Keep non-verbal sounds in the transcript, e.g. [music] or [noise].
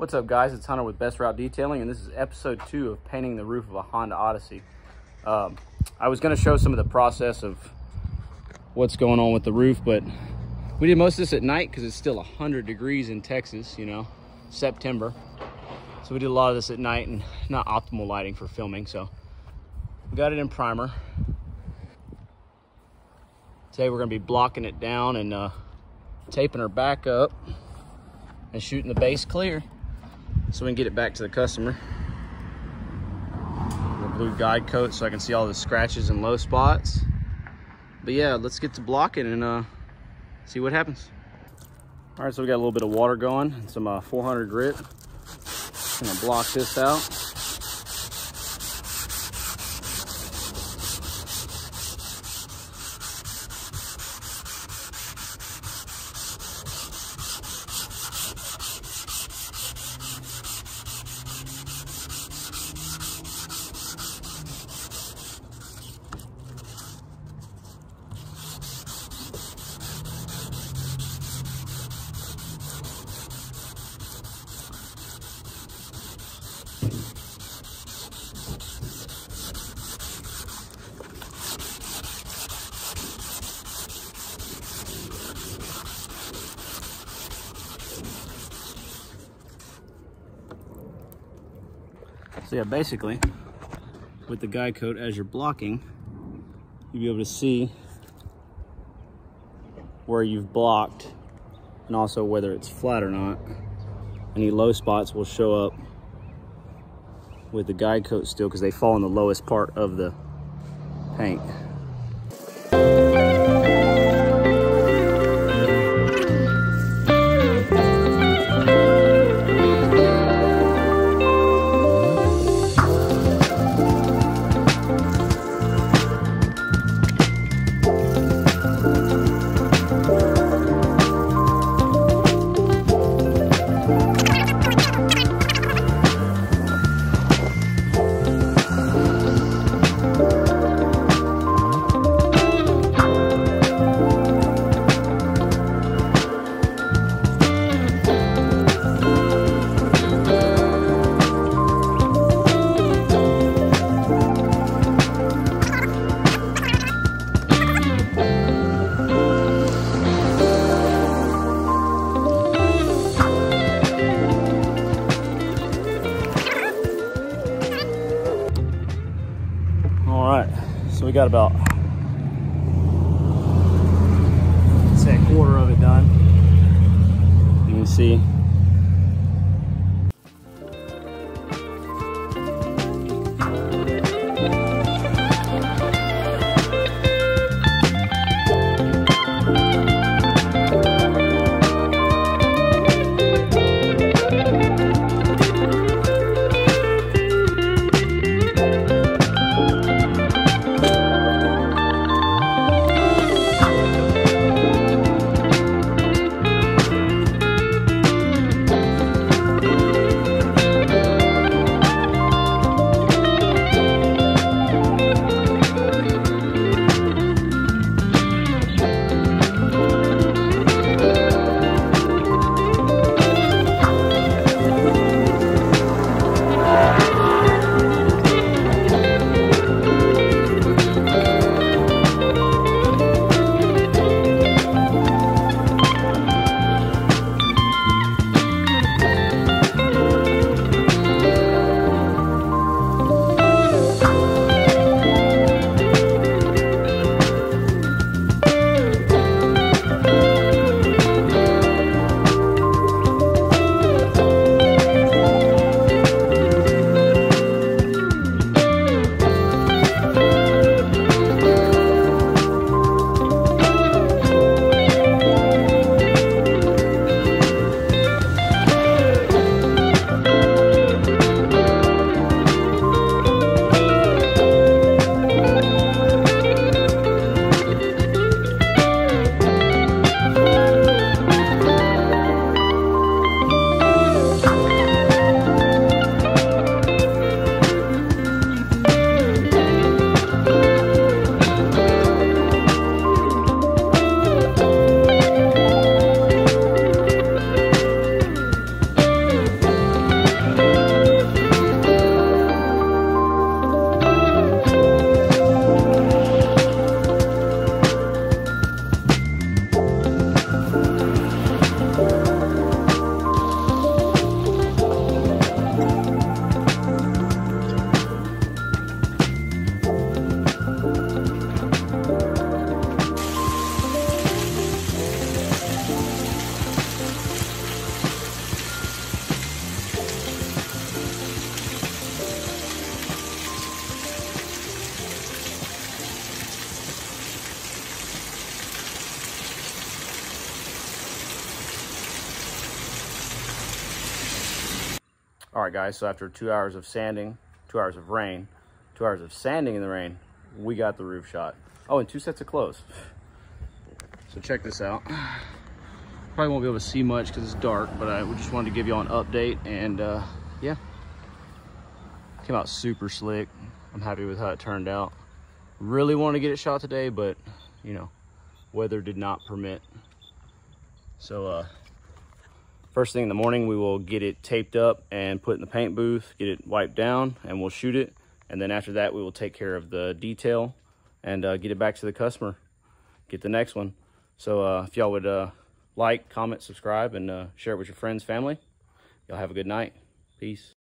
What's up guys, it's Hunter with Best Route Detailing and this is episode two of painting the roof of a Honda Odyssey. Um, I was gonna show some of the process of what's going on with the roof, but we did most of this at night because it's still 100 degrees in Texas, you know, September. So we did a lot of this at night and not optimal lighting for filming, so we got it in primer. Today we're gonna be blocking it down and uh, taping her back up and shooting the base clear so we can get it back to the customer. The blue guide coat so I can see all the scratches and low spots. But yeah, let's get to blocking and uh, see what happens. All right, so we got a little bit of water going and some uh, 400 grit. Gonna block this out. So yeah, basically, with the guide coat as you're blocking, you'll be able to see where you've blocked and also whether it's flat or not. Any low spots will show up with the guide coat still because they fall in the lowest part of the paint. Got about say a quarter of it done. You can see All right, guys, so after two hours of sanding, two hours of rain, two hours of sanding in the rain, we got the roof shot. Oh, and two sets of clothes. So check this out. [sighs] Probably won't be able to see much because it's dark, but I just wanted to give you all an update and uh, yeah. Came out super slick. I'm happy with how it turned out. Really wanted to get it shot today, but you know, weather did not permit. So uh, first thing in the morning, we will get it taped up and put in the paint booth, get it wiped down, and we'll shoot it. And then after that, we will take care of the detail and uh, get it back to the customer, get the next one. So uh, if y'all would uh, like, comment, subscribe, and uh, share it with your friends, family, y'all have a good night. Peace.